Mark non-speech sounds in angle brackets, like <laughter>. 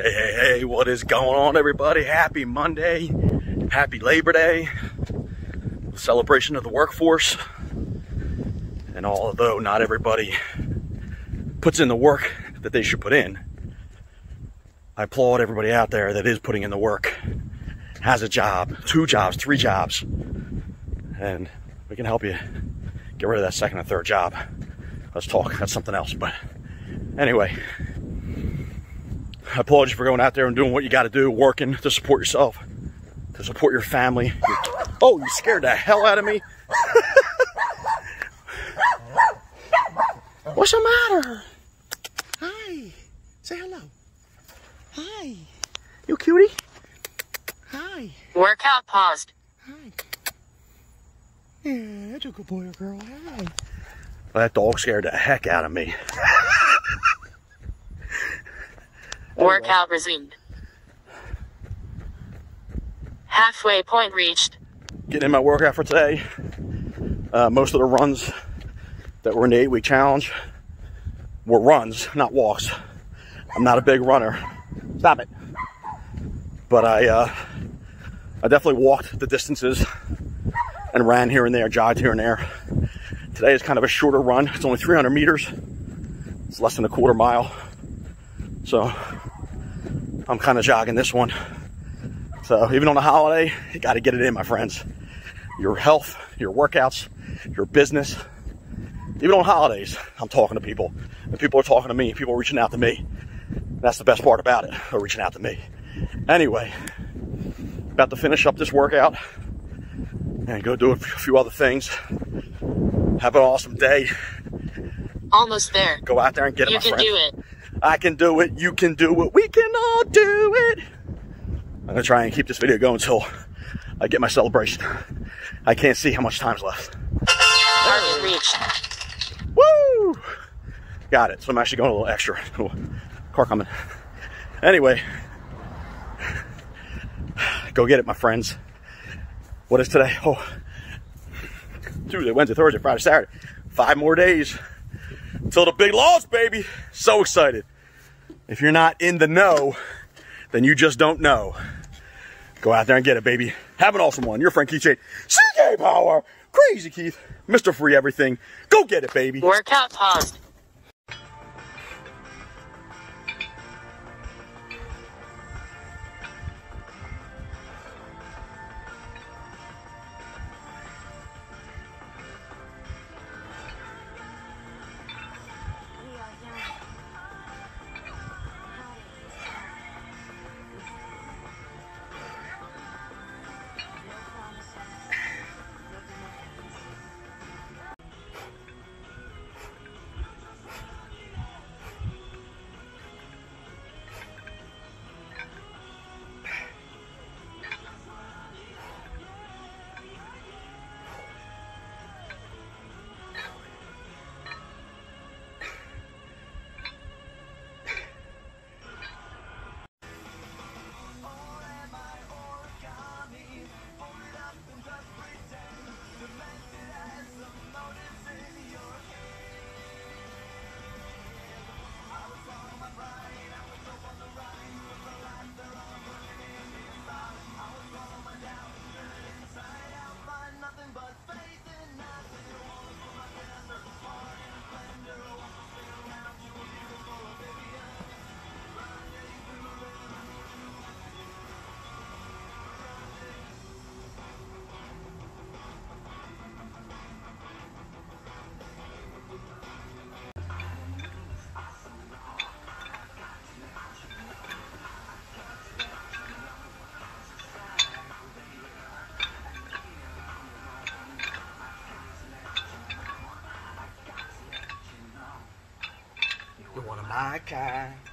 Hey, hey, hey, what is going on, everybody? Happy Monday. Happy Labor Day. Celebration of the workforce. And although not everybody puts in the work that they should put in, I applaud everybody out there that is putting in the work, has a job, two jobs, three jobs, and we can help you get rid of that second and third job. Let's talk. That's something else. But anyway, I applaud you for going out there and doing what you got to do, working to support yourself, to support your family. Oh, you scared the hell out of me. <laughs> What's the matter? Hi. Say hello. Hi. You cutie? Hi. Workout paused. Hi. Yeah, that's a good boy or girl. Hi. That dog scared the heck out of me. <laughs> Workout resumed. Halfway point reached. Getting in my workout for today. Uh, most of the runs that were in the eight week challenge were runs, not walks. I'm not a big runner. Stop it. But I, uh, I definitely walked the distances and ran here and there, jogged here and there. Today is kind of a shorter run. It's only 300 meters. It's less than a quarter mile. So I'm kind of jogging this one. So even on a holiday, you got to get it in, my friends. Your health, your workouts, your business. Even on holidays, I'm talking to people. And people are talking to me. People are reaching out to me. That's the best part about it. They're reaching out to me. Anyway, about to finish up this workout and go do a few other things. Have an awesome day. Almost there. Go out there and get it, You can friend. do it. I can do it. You can do it. We can all do it. I'm gonna try and keep this video going until I get my celebration. I can't see how much time's left. Target reached. Woo! Got it. So I'm actually going a little extra. Ooh, car coming. Anyway, go get it, my friends. What is today? Oh, Tuesday, Wednesday, Thursday, Friday, Saturday. Five more days until the big loss, baby. So excited. If you're not in the know, then you just don't know. Go out there and get it, baby. Have an awesome one. Your friend Keith Chait. CK Power. Crazy Keith. Mr. Free Everything. Go get it, baby. Workout paused. You're